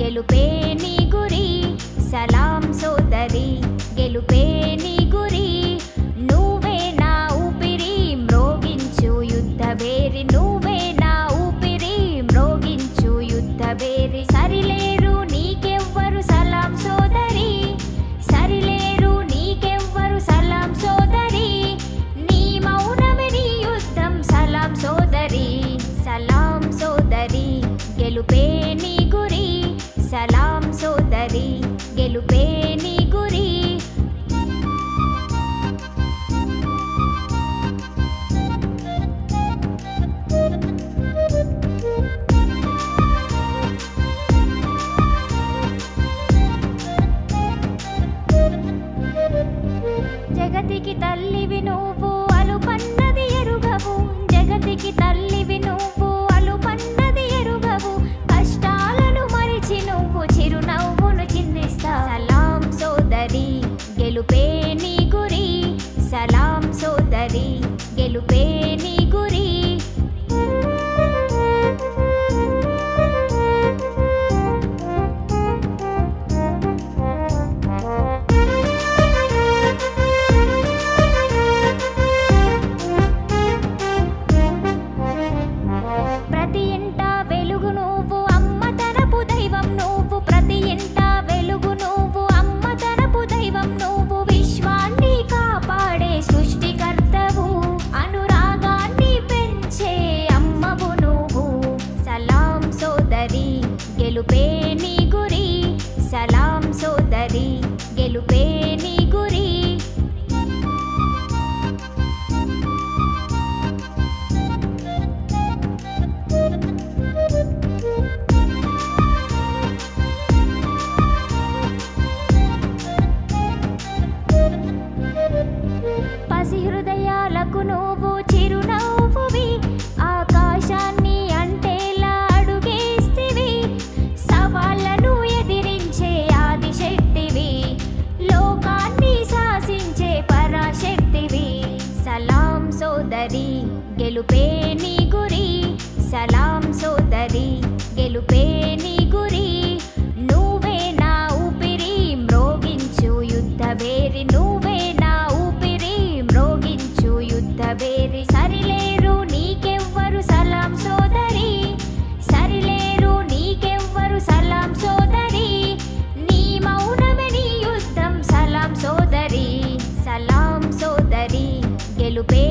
గెలుపే నీ గురి. సలాం సోదరి గెలుపే నీ గురి. నువ్వే నా ఊపిరి మ్రోగించు యుద్ధ బేరి నువ్వే నా ఊపిరి మ్రోగించు యుద్ధ సరిలేరు నీకెవ్వరు సలాం సోదరి. సరిలేరు నీకెవ్వరు సలాం సోదరి. నీ మౌనమే నీ యుద్ధం సలాం సోదరి. సలాం సోదరి గెలుపే నీ సలాం సోదరి గెలుపే నీ గురి. జగతికి తల్లివి నువ్వు అలుపన్నది ఎరుగవు. జగతికి తల్లి గెలుపే సోదరి గెలుపే నీ గురి. సలాం సోదరి గెలుపే నీ గురి. పసి హృదయాలకు నువ్వు చిరునవ్వు గెలుపే నీ గురి సలాం సోదరి గెలుపే నీ గురి. నువ్వే నా ఊపిరి మ్రోగించు యుద్ధ బేరి నువ్వే నా ఊపిరి మ్రోగించు యుద్ధ సరిలేరు నీకెవ్వరు సలాం సోదరి సరిలేరు నీకెవ్వరు సలాం సోదరి. నీ మౌనమే నీ యుద్ధం సలాం సోదరి సలాం సోదరి. గెలుపే